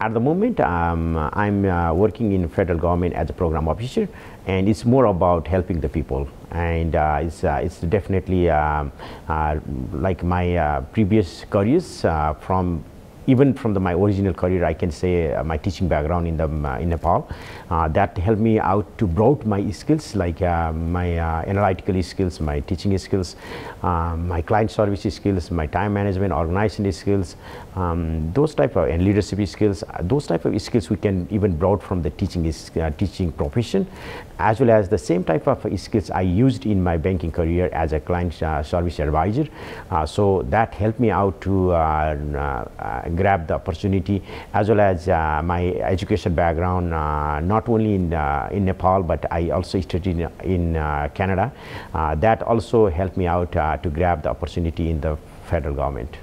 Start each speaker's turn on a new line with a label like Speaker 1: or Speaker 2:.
Speaker 1: At the moment, um, I'm uh, working in federal government as a program officer, and it's more about helping the people. And uh, it's, uh, it's definitely um, uh, like my uh, previous careers uh, from even from the, my original career, I can say uh, my teaching background in, the, uh, in Nepal, uh, that helped me out to broaden my skills like uh, my uh, analytical skills, my teaching skills, uh, my client service skills, my time management, organization skills, um, those type of and leadership skills. those type of skills we can even broad from the teaching teaching profession, as well as the same type of skills I used in my banking career as a client service advisor. So that helped me out to grab the opportunity as well as uh, my education background uh, not only in, uh, in Nepal but I also studied in, in Canada. That also helped me out to grab the opportunity in the federal government.